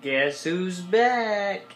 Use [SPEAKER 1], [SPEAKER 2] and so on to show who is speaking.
[SPEAKER 1] Guess who's back?